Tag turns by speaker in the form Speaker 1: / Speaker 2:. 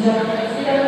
Speaker 1: Yeah.